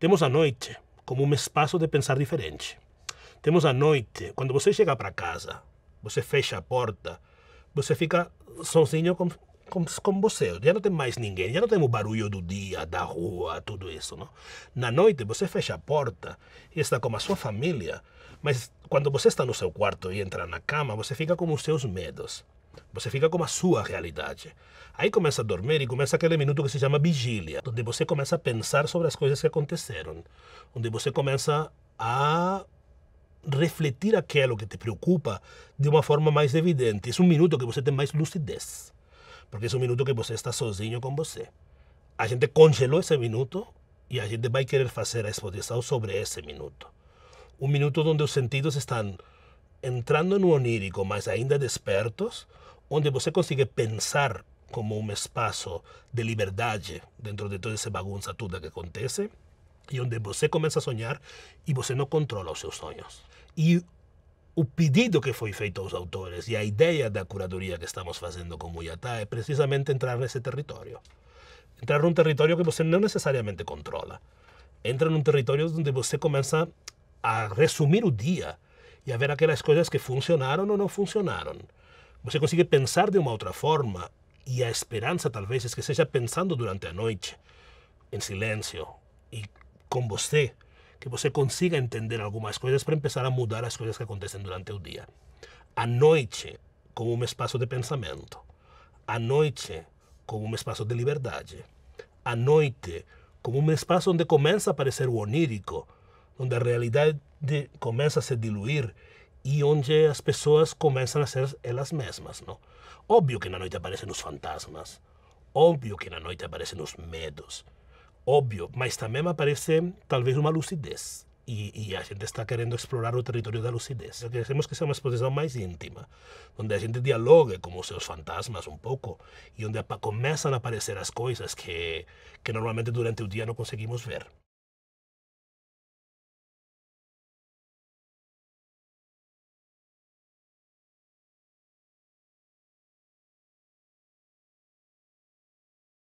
Temos a noite como um espaço de pensar diferente. Temos a noite, quando você chega para casa, você fecha a porta, você fica sozinho com, com, com você. Já não tem mais ninguém, já não tem o barulho do dia, da rua, tudo isso. Não? Na noite, você fecha a porta e está com a sua família, mas quando você está no seu quarto e entra na cama, você fica com os seus medos. Você fica com a sua realidade. Aí começa a dormir e começa aquele minuto que se chama vigília, onde você começa a pensar sobre as coisas que aconteceram, onde você começa a refletir aquilo que te preocupa de uma forma mais evidente. É um minuto que você tem mais lucidez, porque é um minuto que você está sozinho com você. A gente congelou esse minuto e a gente vai querer fazer a exposição sobre esse minuto. Um minuto onde os sentidos estão entrando no onírico, mas ainda despertos, onde você consegue pensar como um espaço de liberdade dentro de toda essa bagunça toda que acontece, e onde você começa a sonhar e você não controla os seus sonhos. E o pedido que foi feito aos autores e a ideia da curadoria que estamos fazendo com o Yatá é precisamente entrar nesse território. Entrar num território que você não necessariamente controla. Entra num território onde você começa a resumir o dia e a ver aquelas coisas que funcionaram ou não funcionaram. Você consegue pensar de uma outra forma e a esperança talvez é que seja pensando durante a noite, em silêncio e com você, que você consiga entender algumas coisas para começar a mudar as coisas que acontecem durante o dia. A noite como um espaço de pensamento. A noite como um espaço de liberdade. A noite como um espaço onde começa a aparecer o onírico, onde a realidade começa a se diluir e onde as pessoas começam a ser elas mesmas, não? Óbvio que na noite aparecem os fantasmas, óbvio que na noite aparecem os medos, óbvio, mas também aparece talvez uma lucidez. E, e, a gente está querendo explorar o território da lucidez. Queremos que seja uma exposição mais íntima, onde a gente dialogue com os seus fantasmas um pouco e onde começam a aparecer as coisas que, que normalmente durante o dia não conseguimos ver.